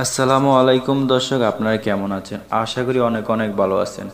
আসসালামু আলাইকুম দর্শক, আপনারা কেমন আছেন? আশা করি অনেক অনেক ভালো আছেন।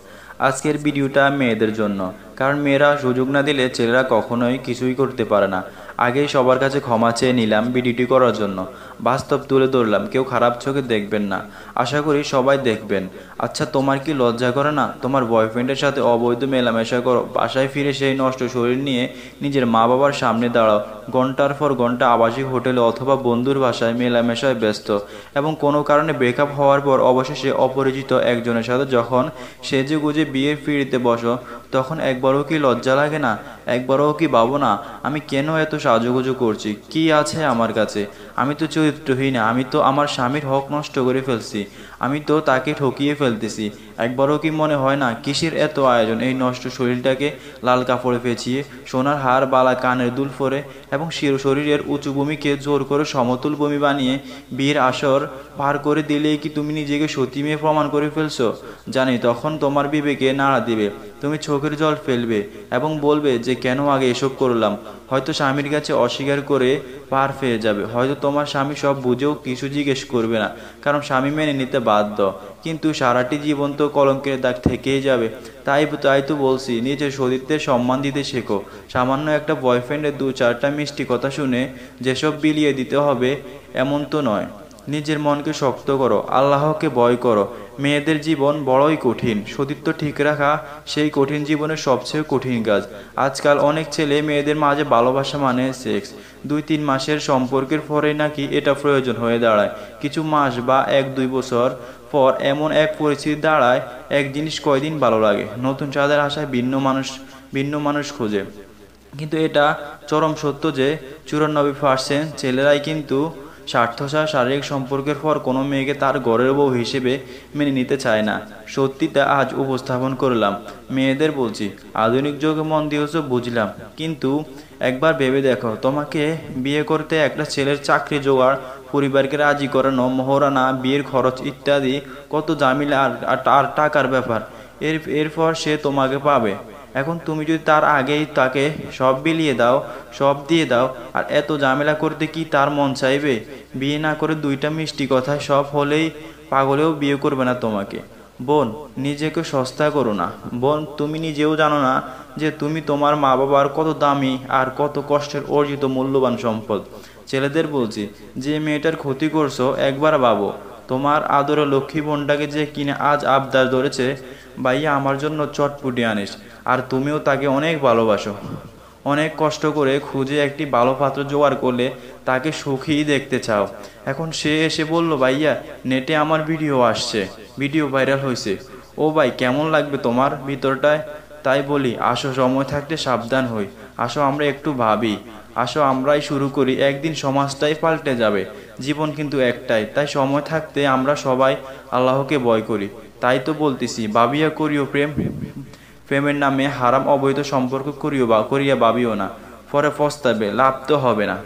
আজকের ভিডিওটা মেয়েদের জন্য, কারণ মেয়েরা সুযোগ না দিলে ছেলেরা কখনোই কিছুই করতে পারে না। আগেই সবার কাছে ক্ষমা চেয়ে নিলাম ভিডিওটি করার জন্য। বাস্তব তুলে ধরলাম, কেউ খারাপ চোখে দেখবেন না। আশা করি সবাই দেখবেন। আচ্ছা তোমার কি লজ্জা করে না? তোমার বয়ফ্রেন্ডের সাথে অবৈধ মেলামেশা করো। বাসায় ফিরে সেই নষ্ট শরীর নিয়ে নিজের মা বাবার সামনে দাঁড়াও। ঘণ্টার পর ঘণ্টা আবাসিক হোটেলে অথবা বন্ধুর বাসায় মেলামেশায় ব্যস্ত। এবং কোনো কারণে ব্রেকআপ হওয়ার পর অবশেষে অপরিচিত একজনের সাথে যখন সেজে গুজে বিয়ের ফিরিতে বসো, তখন একবারও কি লজ্জা লাগে না? একবারও কি ভাবো না? আমি কেন এত সাজুগুজু করছি? কি আছে আমার কাছে? আমি তো চরিত্রহীন, আমি তো আমার স্বামীর হক নষ্ট করে ফেলছি। আমি তো তাকে ঠকিয়ে ফেলতেছি। একবারও কি মনে হয় না কিসের এত আয়োজন? এই নষ্ট শরীরটাকে লাল কাপড়ে পেঁচিয়ে, সোনার হার বালা কানের দুল ফোরে এবং শির শরীরের উঁচু ভূমিকে জোর করে সমতুল ভূমি বানিয়ে বিয়ের আসর পার করে দিলেই কি তুমি নিজেকে সতী মেয়ে প্রমাণ করে ফেলছো? জানি, তখন তোমার বিবেকে নাড়া দিবে। তুমি চোখের জল ফেলবে এবং বলবে যে, কেন আগে এসব করলাম? হয়তো স্বামীর কাছে অস্বীকার করে পার পেয়ে যাবে। হয়তো তোমার স্বামী সব বুঝেও কিছু জিজ্ঞেস করবে না, কারণ স্বামী মেনে নিতে বাধ্য। কিন্তু সারাটি জীবন তো কলঙ্কের দাগ থেকেই যাবে। তাই তাই তো বলছি, নিজের সতীত্বের সম্মান দিতে শেখো। সামান্য একটা বয়ফ্রেন্ডের দু চারটা মিষ্টি কথা শুনে যেসব বিলিয়ে দিতে হবে, এমন তো নয়। নিজের মনকে শক্ত করো, আল্লাহকে ভয় করো। মেয়েদের জীবন বড়ই কঠিন। সতীত্ব ঠিক রাখা সেই কঠিন জীবনের সবচেয়ে কঠিন কাজ। আজকাল অনেক ছেলে মেয়েদের মাঝে ভালোবাসা মানে সেক্স। দুই তিন মাসের সম্পর্কের পরে নাকি এটা প্রয়োজন হয়ে দাঁড়ায়। কিছু মাস বা এক দুই বছর পর এমন এক পরিস্থিতি দাঁড়ায়, এক জিনিস কয়দিন ভালো লাগে। নতুন চাঁদের আশায় ভিন্ন মানুষ ভিন্ন মানুষ খোঁজে। কিন্তু এটা চরম সত্য যে চুরানব্বই পার্সেন্ট ছেলেরাই কিন্তু স্বার্থসা শারীরিক সম্পর্কের পর কোনো মেয়েকে তার ঘরের বউ হিসেবে মেনে নিতে চায় না। সত্যিটা আজ উপস্থাপন করলাম। মেয়েদের বলছি, আধুনিক যুগে মন দিয়েছ বুঝলাম। কিন্তু একবার ভেবে দেখো, তোমাকে বিয়ে করতে একটা ছেলের চাকরি জোগাড়, পরিবারকে রাজি করানো মহরানা বিয়ের খরচ ইত্যাদি কত জামিলা আর টাকার ব্যাপার। এর, এরপর সে তোমাকে পাবে। এখন তুমি যদি তার আগেই তাকে সব বিলিয়ে দাও, সব দিয়ে দাও, আর এত ঝামেলা করতে কি তার মন চাইবে? বিয়ে না করে দুইটা মিষ্টি কথায় সব হলেই পাগলেও বিয়ে করবে না তোমাকে। বোন, নিজেকে সস্তা করো না। বোন, তুমি নিজেও জানো না যে তুমি তোমার মা বাবার কত দামি আর কত কষ্টের অর্জিত মূল্যবান সম্পদ। ছেলেদের বলছি, যে মেয়েটার ক্ষতি করছ, একবার ভাবো। তোমার আদরে লক্ষ্মী বোনটাকে যে কিনে আজ আবদার ধরেছে ভাইয়া, আমার জন্য চটপুটি আনিস, আর তুমিও তাকে অনেক ভালোবাসো। অনেক কষ্ট করে খুঁজে একটি ভালো পাত্র জোগাড় করলে তাকে সুখী দেখতে চাও। এখন সে এসে বলল, ভাইয়া, নেটে আমার ভিডিও আসছে, ভিডিও ভাইরাল হয়েছে। ও ভাই, কেমন লাগবে তোমার ভিতরটায়? তাই বলি, আসো, সময় থাকতে সাবধান হই। আসো, আমরা একটু ভাবি। আসো, আমরাই শুরু করি। একদিন সমাজটাই পাল্টে যাবে। জীবন কিন্তু একটাই। তাই সময় থাকতে আমরা সবাই আল্লাহকে ভয় করি। তাই তো বলতেছি বাবিয়া করিও প্রেম। প্রেমের নামে হারাম অবৈধ সম্পর্ক করিও বা, করিয়া বাবিও না। পরে পস্তাবে, লাভ তো হবে না।